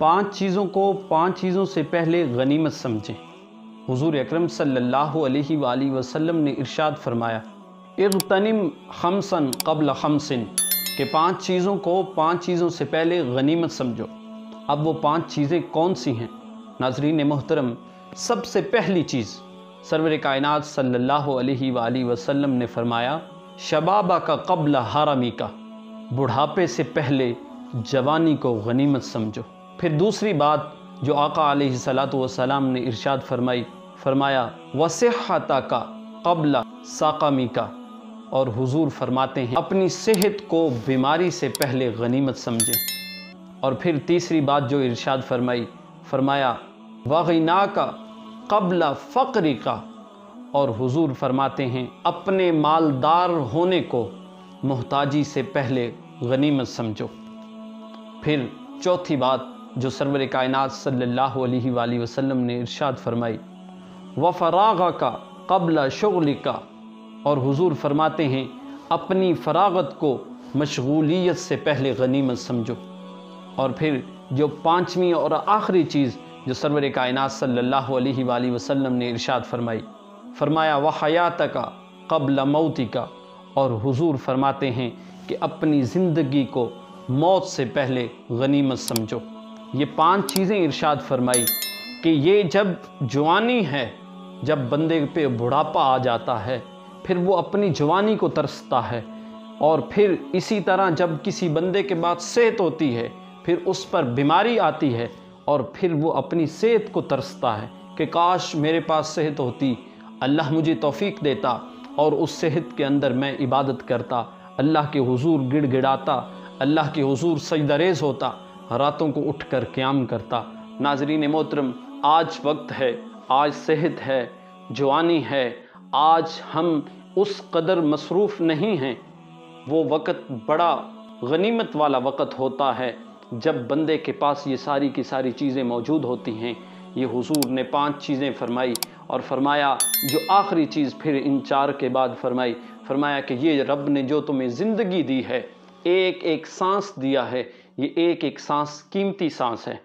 पाँच चीज़ों को पाँच चीज़ों से पहले गनीमत समझें। हुजूर अकरम सल्लल्लाहु अलैहि वसल्लम ने इरशाद फरमाया, इरतनिम खमसन कबल खमसिन के पाँच चीज़ों को पाँच चीज़ों से पहले गनीमत समझो। अब वो पाँच चीज़ें कौन सी हैं? नाजरीन मोहतरम, सबसे पहली चीज़, सरवर कायनात सल्लल्लाहु अलैहि वसल्लम ने फरमाया, शबाबा का कबल हारमी का बुढ़ापे से पहले जवानी को गनीमत समझो। फिर दूसरी बात जो आका सलाम ने इरशाद फरमाई, फरमाया, वसहता का कबला साकामी का। और हुजूर फरमाते हैं, अपनी सेहत को बीमारी से पहले गनीमत समझें। और फिर तीसरी बात जो इरशाद फरमाई, फरमाया, वगना का कबला फ़क्री का। और हुजूर फरमाते हैं, अपने मालदार होने को मोहताजी से पहले गनीमत समझो। फिर चौथी बात जो सरवर कायनात सल्लल्लाहु अलैहि वसल्लम ने इरशाद फरमाई, व फरागा का कबला शुगल का और हुजूर फरमाते हैं, अपनी फरागत को मशगूलियत से पहले गनीमत समझो। और फिर जो पाँचवीं और आखिरी चीज़ जो सरवर कायनात सल्लल्लाहु अलैहि वसल्लम ने इरशाद फरमाई, फरमाया, व हयात का कबल मौती का और हुजूर फरमाते हैं कि, अपनी ज़िंदगी को मौत से पहले गनीमत समझो। ये पाँच चीज़ें इरशाद फरमाई कि ये जब जवानी है, जब बंदे पे बुढ़ापा आ जाता है, फिर वो अपनी जवानी को तरसता है और फिर इसी तरह जब किसी बंदे के बाद सेहत होती है, फिर उस पर बीमारी आती है और फिर वो अपनी सेहत को तरसता है कि काश मेरे पास सेहत होती, अल्लाह मुझे तौफीक देता और उस सेहत के अंदर मैं इबादत करता, अल्लाह के हुजूर गिड़गिड़ाता, अल्लाह के हुजूर सजदरेज होता। रातों को उठ कर क्याम करता। नाजरीन मोहतरम, आज वक्त है, आज सेहत है, जवानी है, आज हम उस कदर मसरूफ़ नहीं हैं। वो वक़्त बड़ा गनीमत वाला वक़्त होता है, जब बंदे के पास ये सारी की सारी चीज़ें मौजूद होती हैं। ये हुजूर ने पाँच चीज़ें फरमाई और फरमाया, जो आखिरी चीज़ फिर इन चार के बाद फरमाई। फरमाया कि ये रब ने जो तुम्हें ज़िंदगी दी है, एक एक सांस दिया है ये एक एक सांस कीमती सांस है।